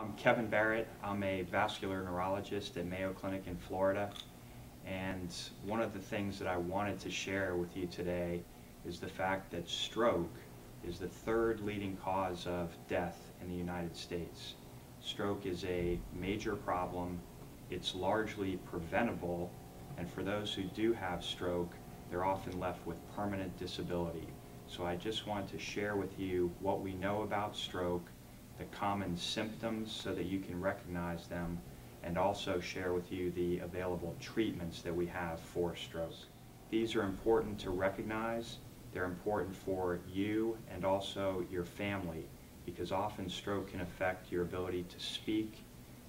I'm Kevin Barrett. I'm a vascular neurologist at Mayo Clinic in Florida. And one of the things that I wanted to share with you today is the fact that stroke is the third leading cause of death in the United States. Stroke is a major problem. It's largely preventable. And for those who do have stroke, they're often left with permanent disability. So I just want to share with you what we know about stroke, the common symptoms so that you can recognize them, and also share with you the available treatments that we have for stroke. These are important to recognize. They're important for you and also your family because often stroke can affect your ability to speak,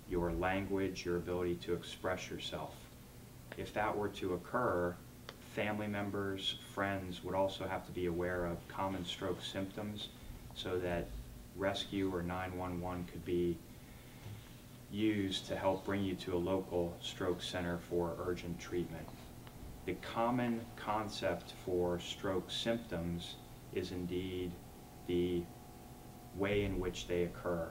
your language, your ability to express yourself. If that were to occur, family members, friends would also have to be aware of common stroke symptoms so that rescue or 911 could be used to help bring you to a local stroke center for urgent treatment. The common concept for stroke symptoms is indeed the way in which they occur.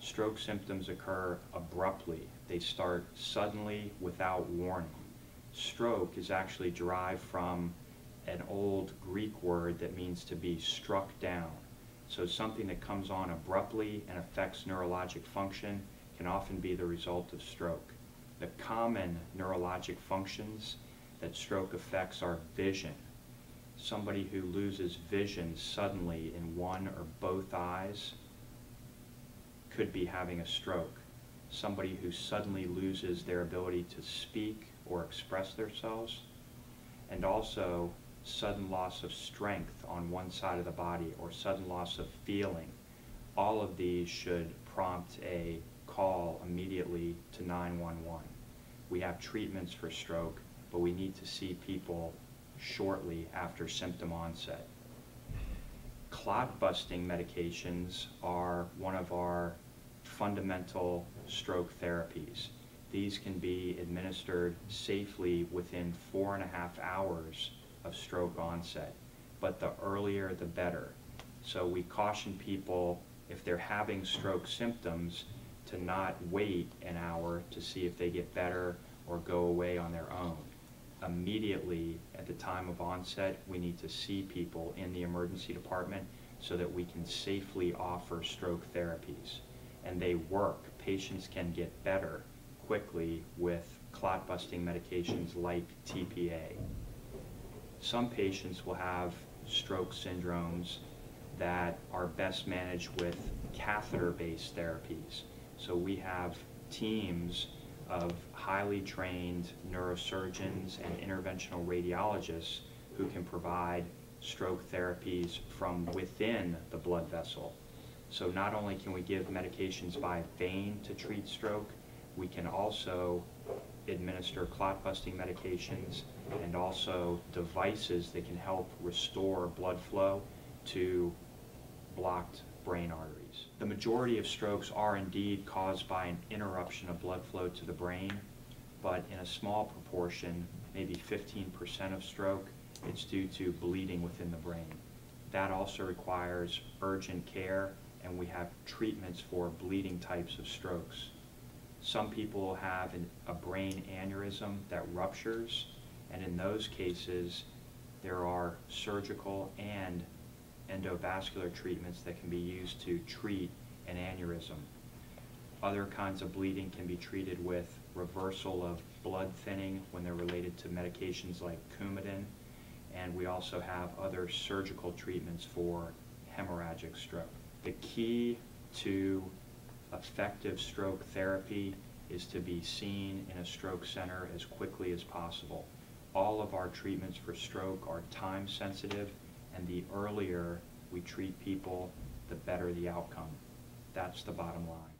Stroke symptoms occur abruptly. They start suddenly without warning stroke is actually derived from an old Greek word that means to be struck down. So something that comes on abruptly and affects neurologic function can often be the result of stroke. The common neurologic functions that stroke affects are vision. Somebody who loses vision suddenly in one or both eyes could be having a stroke. Somebody who suddenly loses their ability to speak or express themselves, and also sudden loss of strength on one side of the body or sudden loss of feeling. All of these should prompt a call immediately to 911. We have treatments for stroke, but we need to see people shortly after symptom onset. Clot busting medications are one of our fundamental stroke therapies. These can be administered safely within four and a half hours of stroke onset, but the earlier the better. So we caution people if they're having stroke symptoms to not wait an hour to see if they get better or go away on their own. Immediately at the time of onset, we need to see people in the emergency department so that we can safely offer stroke therapies. And they work. Patients can get better quickly with clot busting medications like TPA. Some patients will have stroke syndromes that are best managed with catheter-based therapies. So we have teams of highly trained neurosurgeons and interventional radiologists who can provide stroke therapies from within the blood vessel. So not only can we give medications by vein to treat stroke, we can also administer clot busting medications and also devices that can help restore blood flow to blocked brain arteries. The majority of strokes are indeed caused by an interruption of blood flow to the brain, but in a small proportion, maybe 15% of stroke, it's due to bleeding within the brain. That also requires urgent care, and we have treatments for bleeding types of strokes. Some people have an, a brain aneurysm that ruptures, and in those cases, there are surgical and endovascular treatments that can be used to treat an aneurysm. Other kinds of bleeding can be treated with reversal of blood thinning when they're related to medications like Coumadin, and we also have other surgical treatments for hemorrhagic stroke. The key to effective stroke therapy is to be seen in a stroke center as quickly as possible. All of our treatments for stroke are time sensitive and the earlier we treat people, the better the outcome. That's the bottom line.